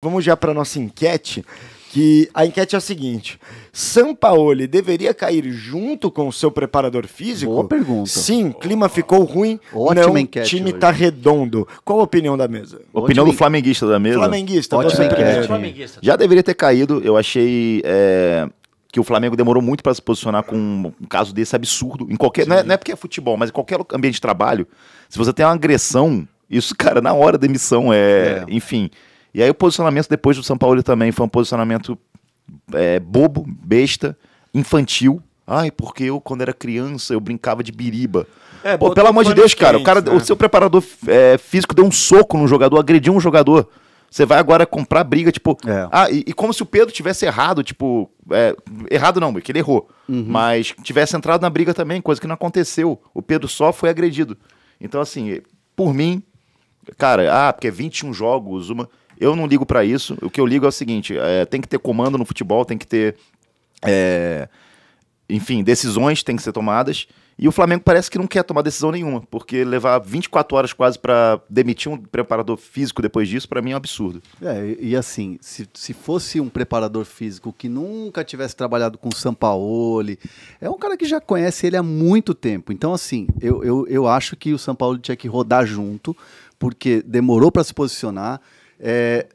Vamos já para nossa enquete, que a enquete é a seguinte: Sampaoli deveria cair junto com o seu preparador físico? Boa pergunta. Sim, clima ficou ruim. Ótima não, enquete time hoje. tá redondo. Qual a opinião da mesa? Opinião Ótimo. do flamenguista da mesa. Flamenguista, Ótima enquete. Já deveria ter caído. Eu achei é, que o Flamengo demorou muito para se posicionar com um caso desse absurdo. Em qualquer, não é, não é porque é futebol, mas em qualquer ambiente de trabalho, se você tem uma agressão, isso, cara, na hora da emissão é, É. enfim. E aí o posicionamento depois do São Paulo também foi um posicionamento é, bobo, besta, infantil. Ai, porque eu, quando era criança, eu brincava de biriba. É, Pô, pelo amor de Deus, cara, o, cara né? o seu preparador é, físico deu um soco no jogador, agrediu um jogador. Você vai agora comprar briga, tipo. É. Ah, e, e como se o Pedro tivesse errado, tipo. é, errado não, que ele errou. Mas tivesse entrado na briga também, coisa que não aconteceu. O Pedro só foi agredido. Então, assim, por mim, cara, ah, porque é 21 jogos, uma. Eu não ligo pra isso. O que eu ligo é o seguinte: é, tem que ter comando no futebol, tem que ter. é, enfim, decisões têm que ser tomadas. E o Flamengo parece que não quer tomar decisão nenhuma, porque levar 24 horas quase pra demitir um preparador físico depois disso, pra mim é um absurdo. É, e, e assim, se, se fosse um preparador físico que nunca tivesse trabalhado com o Sampaoli, é um cara que já conhece ele há muito tempo. Então, assim, eu, eu, eu acho que o Sampaoli tinha que rodar junto, porque demorou para se posicionar. É,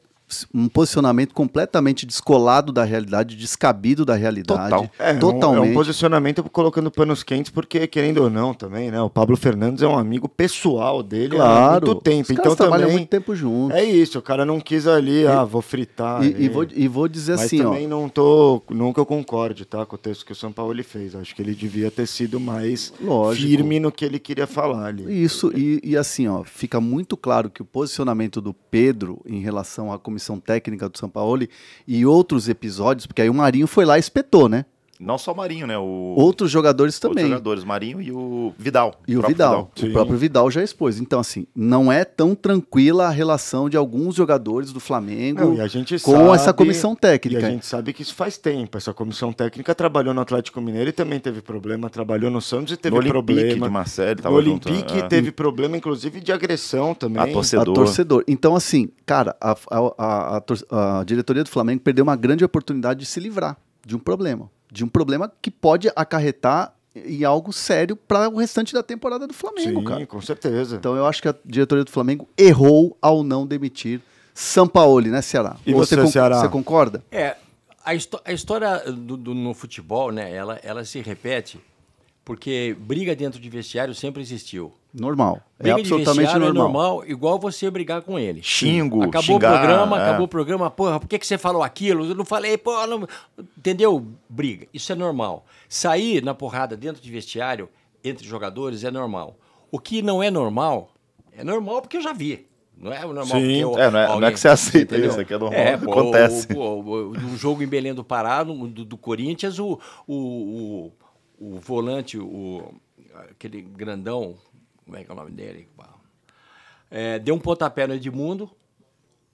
um posicionamento completamente descolado da realidade, descabido da realidade. Total. É, é um- totalmente. É um posicionamento colocando panos quentes, porque, querendo ou não, também, né? O Pablo Fernandes é um amigo pessoal dele há Claro. muito tempo. Os então trabalham também. muito tempo juntos. É isso, o cara não quis ali, ah, vou fritar. E, ali. e vou, e vou dizer Mas assim, ó. também não tô. Não que eu concorde, tá? Com o texto que o São Paulo ele fez. Acho que ele devia ter sido mais Lógico. firme no que ele queria falar ali. Isso, e, e assim, ó, fica muito claro que o posicionamento do Pedro em relação à comissão técnica do São Paulo e outros episódios, porque aí o Marinho foi lá e espetou, né? Não só o Marinho, né? O, Outros jogadores outros também. jogadores, o Marinho e o Vidal. E o próprio Vidal, Sim. o próprio Vidal já expôs. Então, assim, não é tão tranquila a relação de alguns jogadores do Flamengo Não, e a gente com sabe- essa comissão E técnica. a gente sabe que isso faz tempo. Essa comissão técnica trabalhou no Atlético Mineiro e também teve problema. Trabalhou no Santos e teve no Olympique problema. de Marcelo, No tava junto, Olympique é. teve problema, inclusive, de agressão também. A torcida- A torcedor. torcedor. Então, assim, cara, a, a- a- a diretoria do Flamengo perdeu uma grande oportunidade de se livrar de um problema. De um problema que pode acarretar em algo sério para o restante da temporada do Flamengo, Sim, cara. com certeza. Então eu acho que a diretoria do Flamengo errou ao não demitir Sampaoli, né, Ceará? E você, con- Ceará? Você concorda? É, a, a história do, do- no futebol, né, ela, ela se repete porque briga dentro de vestiário sempre existiu. Normal. É Briga de absolutamente normal. é normal, igual você brigar com ele. Xingo, Acabou xingar, o programa, é. acabou o programa, porra, por que, que você falou aquilo? Eu não falei, pô, não... entendeu? Briga, isso é normal. Sair na porrada dentro de vestiário, entre jogadores, é normal. O que não é normal, é normal porque eu já vi. Não é normal Sim. porque eu, É, não é- não é que você aceita isso, é que é normal, acontece. O, pô, o- o jogo em Belém do Pará, no- do, do Corinthians, o, o, o, volante, o, aquele grandão, como é que é o nome dele? É, deu um pontapé no Edmundo,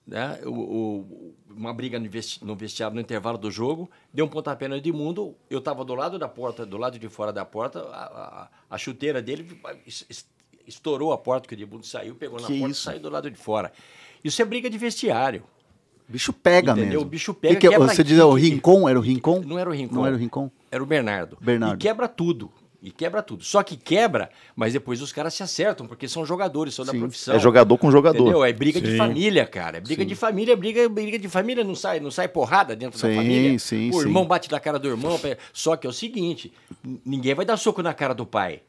né? O, o- uma briga no vesti- no vestiário no intervalo do jogo, deu um pontapé no Edmundo, eu estava do lado da porta, do lado de fora da porta, a, a- a chuteira dele es- es- estourou a porta, que o Edmundo saiu, pegou na Que porta isso? e saiu do lado de fora. Isso é briga de vestiário. O bicho pega Entendeu? mesmo. O bicho pega, Que que é- quebra você diz é o Rincon? Era o Rincon? Não era o Rincon. Não era o Rincon? Era o Bernardo. Bernardo. E quebra tudo. E quebra tudo. Só que quebra, mas depois os caras se acertam, porque são jogadores, são da profissão. É jogador com jogador. Entendeu? É briga de Sim. família, cara. É briga de família, briga, briga de família, não sai, não sai porrada dentro da Sim, família. sim, o sim. irmão bate na cara do irmão. Só que é o seguinte: ninguém vai dar soco na cara do pai.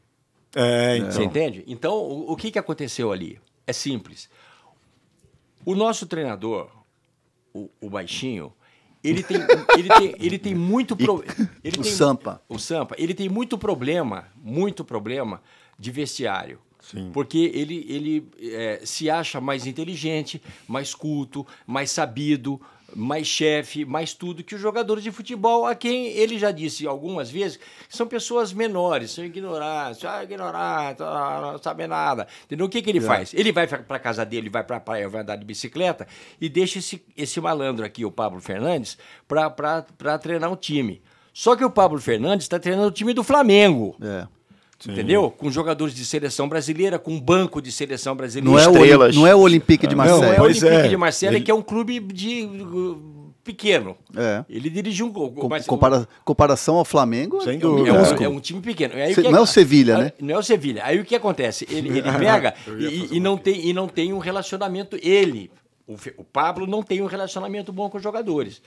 É, então. Você entende? Então, o, o que, que aconteceu ali? É simples. O nosso treinador, o, o baixinho, ele tem, ele tem, ele tem muito pro, ele O tem- Sampa. O Sampa, ele tem muito problema, muito problema de vestiário. Sim. Porque ele, ele é, se acha mais inteligente, mais culto, mais sabido, mais chefe, mais tudo que os jogadores de futebol, a quem ele já disse algumas vezes, são pessoas menores, são ignorantes, ah, ignorante, ah, não sabe nada. Entendeu? O que, que ele faz? Ele vai para casa dele, vai para a praia, vai andar de bicicleta e deixa esse, esse malandro aqui, o Pablo Fernandes, para treinar o time. Só que o Pablo Fernandes está treinando o time do Flamengo. É. Entendeu? Com jogadores de seleção brasileira, com banco de seleção brasileira. Não é, o, não é o Olympique de Não, Marseille. Não é o Olympique é. de Marseille, Ele- que é um clube de uh, pequeno. É. Ele dirigiu um gol. Com- mas- compara- comparação ao Flamengo, Sem é, dúvida. é, um, minúsculo. é um time pequeno. Aí, Se- não é o Sevilha, né? Não é o Sevilha. Aí o que acontece? Ele, ele pega e, e não tem, e não tem um relacionamento. Ele, o, o Pablo, não tem um relacionamento bom com os jogadores.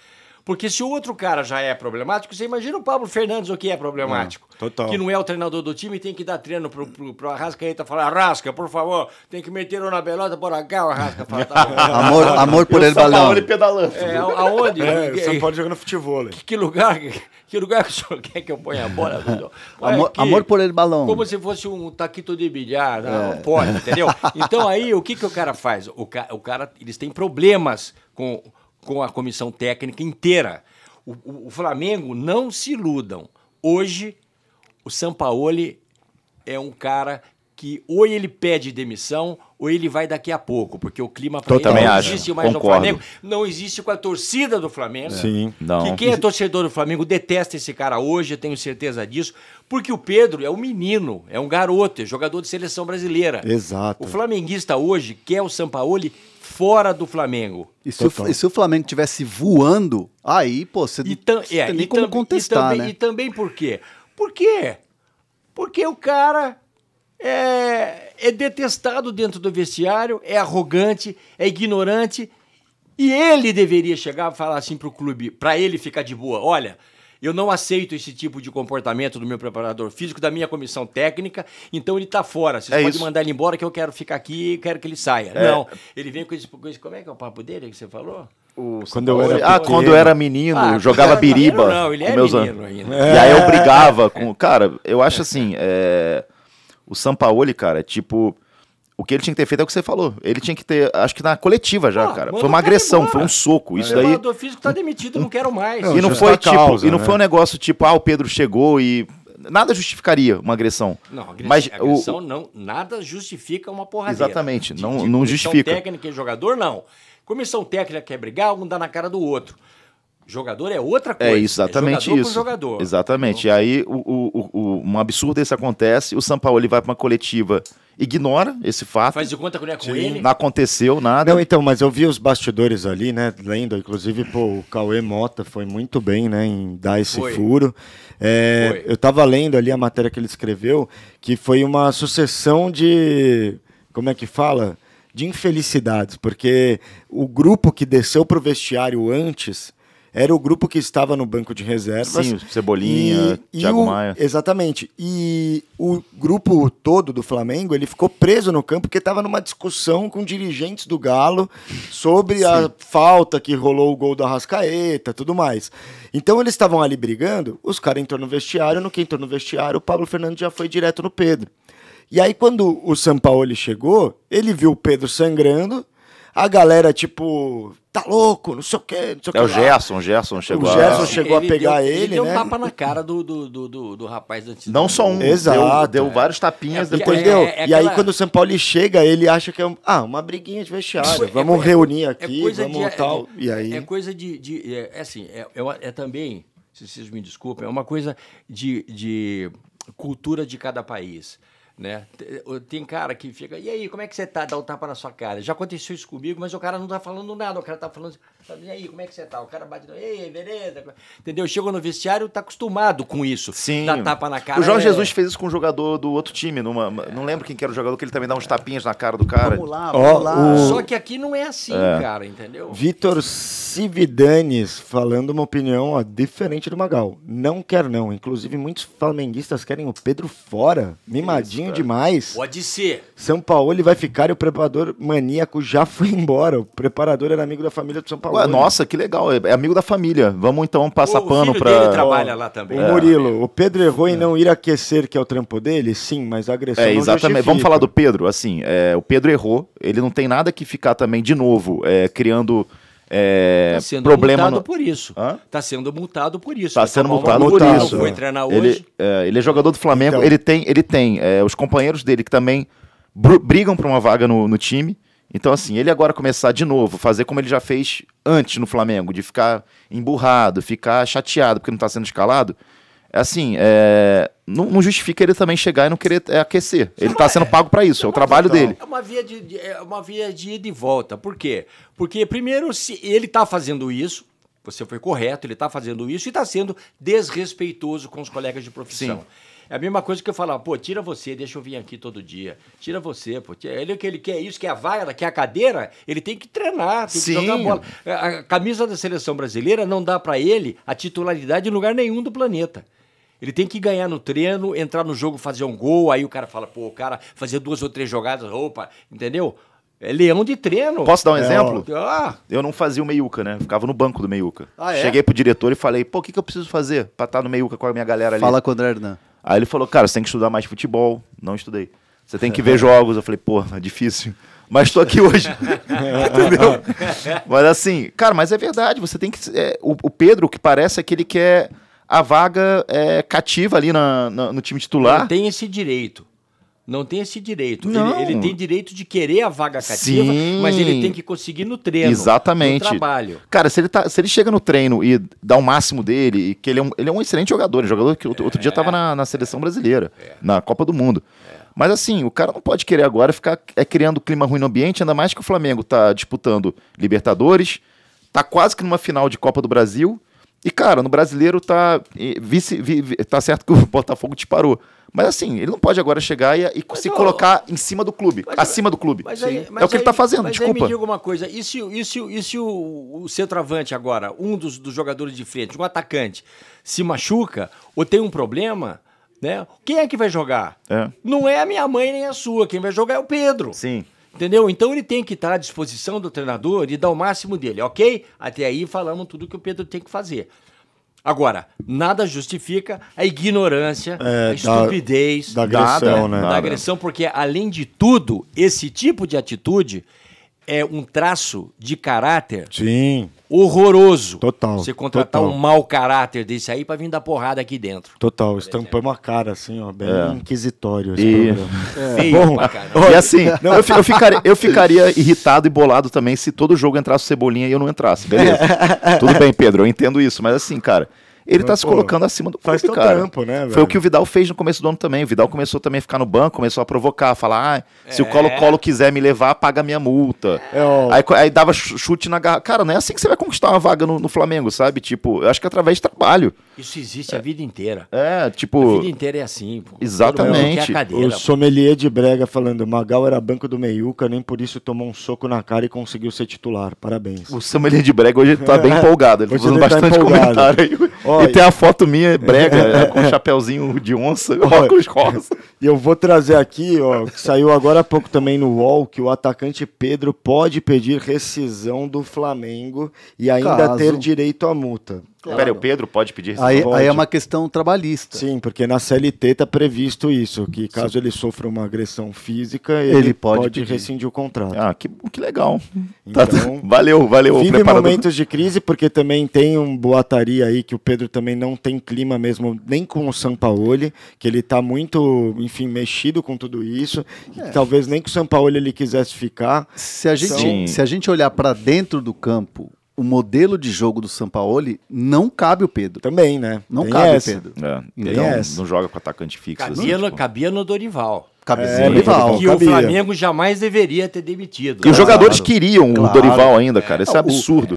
Porque se o outro cara já é problemático, você imagina o Pablo Fernandes o que é problemático. total. Que não é o treinador do time e tem que dar treino pro, pro, pro Arrascaeta falar, Arrasca, por favor, tem que meter o na pelota por cá, o Arrasca fala, tá bom. Amor, amor por o ele balão. Paulo pedalando. É, aonde? É, Que- São Paulo jogando futebol. que lugar, que lugar que o senhor quer que eu ponha a bola? Amor, aqui, amor por ele balão. Como se fosse um taquito de bilhar, É. não, pode, entendeu? Então aí, o que, que o cara faz? O, ca- o cara, eles têm problemas com, com a comissão técnica inteira. O, o- o Flamengo, não se iludam. Hoje, o Sampaoli é um cara que ou ele pede demissão ou ele vai daqui a pouco, porque o clima pra ele não acho, existe mais no concordo. Flamengo, não existe com a torcida do Flamengo. Sim. Não. Que quem é torcedor do Flamengo detesta esse cara hoje, eu tenho certeza disso, porque o Pedro é um menino, é um garoto, é jogador de seleção brasileira. Exato. O flamenguista hoje quer o Sampaoli fora do Flamengo. E se, o, e se o Flamengo tivesse voando, aí, pô, você E, não tam- tem é, nem como tam- contestar, e também, né? E também por quê? Por quê? Porque o cara é, é detestado dentro do vestiário, é arrogante, é ignorante, e ele deveria chegar e falar assim pro clube, para ele ficar de boa, olha, eu não aceito esse tipo de comportamento do meu preparador físico, da minha comissão técnica, então ele tá fora. Vocês É podem isso. mandar ele embora que eu quero ficar aqui e quero que ele saia. É. Não, ele vem com esse, com esse... Como é que é o papo dele que você falou? Quando eu era ah, pequeno. quando eu era menino, Ah, jogava era biriba. Não, ele é meus menino am- ainda. E aí eu brigava com. Cara, eu acho assim, é, o Sampaoli, cara, tipo. O que ele tinha que ter feito é o que você falou. Ele tinha que ter. Acho que na coletiva já, Ah, cara. Foi o uma agressão, embora. foi um soco. Isso o daí. preparador físico tá demitido, não quero mais. Não, E não foi tipo. causa, e não né? foi um negócio tipo, ah, o Pedro chegou e. Nada justificaria uma agressão. Não, agressão, Mas o- agressão não, nada justifica uma porradeira. Exatamente, De- não- de não comissão justifica. técnica e jogador, não. Comissão técnica quer brigar, um dá na cara do outro. Jogador é outra coisa. É isso, exatamente jogador isso. Com jogador. Exatamente. E aí o, o, o- um absurdo desse acontece, o Sampaoli vai para uma coletiva, ignora esse fato. Faz de conta que não é com Sim. ele. Não aconteceu nada. Não, então, mas eu vi os bastidores ali, né? Lendo, inclusive, pô, o Cauê Mota foi muito bem, né? Em dar esse Foi. furo. É, Foi. eu tava lendo ali a matéria que ele escreveu, que foi uma sucessão de. Como é que fala? De infelicidades, porque o grupo que desceu pro vestiário antes era o grupo que estava no banco de reservas. Sim, Cebolinha, E- e Thiago o- Maia. Exatamente. E o grupo todo do Flamengo, ele ficou preso no campo porque estava numa discussão com dirigentes do Galo sobre a falta que rolou o gol do Arrascaeta, tudo mais. Então eles estavam ali brigando, os caras entrou no vestiário, no que entrou no vestiário, o Pablo Fernandes já foi direto no Pedro. E aí quando o Sampaoli chegou, ele viu o Pedro sangrando, a galera tipo, tá louco, não sei o quê, não sei o que É o. Gerson, o Gerson chegou O a- Gerson chegou a pegar deu, ele, deu né? um tapa na cara do, do, do, do, do rapaz da Não só um, Exato. deu, deu vários tapinhas É, depois. é, Entendeu? é e aí, aquela- quando o São Paulo chega, ele acha que é um- ah, uma briguinha de vestiário. É, vamos é, reunir é aqui, vamos de- é- tal. é- e aí. É coisa de. de- é, é assim, é, é, é também, se vocês me desculpem, é uma coisa de, de cultura de cada país. Né? Te- Tem cara que fica, e aí, como é que você tá? Dá um tapa na sua cara. Já aconteceu isso comigo, mas o cara não tá falando nada. O cara tá falando, e aí, como é que você tá? O cara bate, ei, beleza. Entendeu? Chegou no vestiário, tá acostumado com isso. Sim. Dá tapa na cara. O Jorge é- Jesus fez isso com um jogador do outro time. Numa, não lembro quem que era o jogador, que ele também dá uns tapinhas na cara do cara. Vamos lá, vamos lá. o- Só que aqui não é assim, cara, entendeu? Vitor Cividanes falando uma opinião ó, diferente do Magal. Não quer não. Inclusive, muitos flamenguistas querem o Pedro fora. Mimadinho demais. Pode ser. São Paulo ele vai ficar e o preparador maníaco já foi embora. O preparador era amigo da família do São Paulo. Ué, nossa, que legal. É é amigo da família. Vamos então passar o pano filho pra. dele trabalha lá também. O Murilo, o Pedro errou em não ir aquecer, que é o trampo dele? Sim, mas a agressão É, não exatamente. Vamos falar do Pedro. Assim, é, o Pedro errou. Ele não tem nada que ficar também, de novo, é, criando é, Tá sendo problema. multado no- por isso. Hã? Tá sendo multado por isso. Tá Vai sendo multado por isso. Foi treinar hoje. Ele é, ele é jogador do Flamengo. Então. Ele tem, ele tem é, os companheiros dele que também brigam por uma vaga no, no time. Então, assim, ele agora começar de novo, fazer como ele já fez antes no Flamengo, de ficar emburrado, ficar chateado porque não está sendo escalado, assim, é, não, não justifica ele também chegar e não querer é, aquecer. Ele tá sendo pago para isso, é o trabalho dele. É uma via de, de- é uma via de ida e volta. Por quê? Porque, primeiro, se ele está fazendo isso, você foi correto, ele está fazendo isso e está sendo desrespeitoso com os colegas de profissão. Sim. É a mesma coisa que eu falar, pô, tira você, deixa eu vir aqui todo dia. Tira você, pô. Ele que ele quer isso, quer a vaga, quer a cadeira, ele tem que treinar, tem Sim. que jogar bola. A camisa da seleção brasileira não dá para ele a titularidade em lugar nenhum do planeta. Ele tem que ganhar no treino, entrar no jogo, fazer um gol, aí o cara fala, pô, o cara fazer duas ou três jogadas, opa, entendeu? É leão de treino. Posso dar um exemplo? Ah, Eu não fazia o meiuca, né? Ficava no banco do meiuca. Ah, é? Cheguei pro diretor e falei, pô, o que, que eu preciso fazer pra estar no meiuca com a minha galera ali? Fala com o André Hernan. Aí ele falou, cara, você tem que estudar mais futebol. Não estudei. Você tem que ver jogos. Eu falei, pô, é difícil. Mas tô aqui hoje. Entendeu? Mas assim, cara, mas é verdade. Você tem que. é, o, o Pedro, o que parece é que ele quer a vaga é, cativa ali na, na- no time titular. não tem esse direito. Não tem esse direito. Ele, Não. ele tem direito de querer a vaga cativa, Sim. mas ele tem que conseguir no treino. Exatamente. No trabalho. Cara, se ele, tá, se ele chega no treino e dá o máximo dele, que ele é um, ele é um excelente jogador, é um jogador que outro, outro dia tava na, na seleção brasileira, na Copa do Mundo. Mas assim, o cara não pode querer agora ficar é, criando clima ruim no ambiente, ainda mais que o Flamengo tá disputando Libertadores, tá quase que numa final de Copa do Brasil. E, cara, no brasileiro tá. Vice, vi- tá certo que o Botafogo disparou. Mas assim, ele não pode agora chegar e, e se colocar em cima do clube, mas- acima do clube. Mas aí- é mas o que ele aí- tá fazendo, mas desculpa. me diga uma coisa, e se, e se, e se o, o centroavante agora, um dos, dos jogadores de frente, um atacante, se machuca ou tem um problema, né? Quem é que vai jogar? É. Não é a minha mãe nem a sua, quem vai jogar é o Pedro. Sim. Entendeu? Então ele tem que estar à disposição do treinador e dar o máximo dele, ok? Até aí falamos tudo que o Pedro tem que fazer. Agora, nada justifica a ignorância, É, a da- estupidez, da agressão, Nada, né? da agressão, porque além de tudo, esse tipo de atitude é um traço de caráter Sim, horroroso. Total, Você contratar total. um mau caráter desse aí pra vir dar porrada aqui dentro. total. Estampamos a cara, assim, ó, bem É. inquisitório esse E- programa. Feio Bom. E assim, eu, fi- eu ficaria, eu ficaria irritado e bolado também se todo jogo entrasse Cebolinha e eu não entrasse, beleza? Tudo bem, Pedro, eu entendo isso, mas assim, cara, ele tá Mas, se colocando acima do faz clube, cara. trampo, né, Foi velho? o que o Vidal fez no começo do ano também. O Vidal começou também a ficar no banco, começou a provocar, falar, ah, se o É. Colo-Colo quiser me levar, paga a minha multa. É, ó. aí, aí dava ch- chute na garra. Cara, não é assim que você vai conquistar uma vaga no, no Flamengo, sabe? Tipo, eu acho que é através de trabalho. Isso existe a vida inteira. É, A tipo... vida inteira é assim, pô. Exatamente. A cadeira, O pô. sommelier de brega falando, Magal era banco do Meiuca, nem por isso tomou um soco na cara e conseguiu ser titular. Parabéns. O Samuel de Brega hoje tá bem empolgado. Ele tá fazendo ele tá bastante empolgado. comentário aí. Ó, e tem a foto minha, Brega, é, com um chapeuzinho de onça, óculos rosa. E eu vou trazer aqui, ó, que saiu agora há pouco também no UOL, que o atacante Pedro pode pedir rescisão do Flamengo e ainda Caso. ter direito à multa. Pera aí, o Pedro pode pedir? Aí, aí é uma questão trabalhista. Sim, porque na CLT tá previsto isso, que caso ele sofra uma agressão física, ele, Ele pode pode, rescindir o contrato. Ah, que, que legal. Tá- Então, valeu, valeu. Vive preparador. momentos de crise, porque também tem um boataria aí que o Pedro também não tem clima mesmo, nem com o Sampaoli, que ele tá muito, enfim, mexido com tudo isso. que talvez nem com o Sampaoli ele quisesse ficar. Se a gente, Sim. se a gente olhar para dentro do campo, o modelo de jogo do Sampaoli não cabe o Pedro. Também, né? Não Tem cabe essa. o Pedro. É, Então, não, essa. não joga com atacante fixo. assim, Cabia, no, tipo. cabia no Dorival. Cabe É, Dorival. Rival. que o cabia. Flamengo jamais deveria ter demitido. E os jogadores Claro. queriam o Claro. Dorival ainda, cara. Isso é O- absurdo.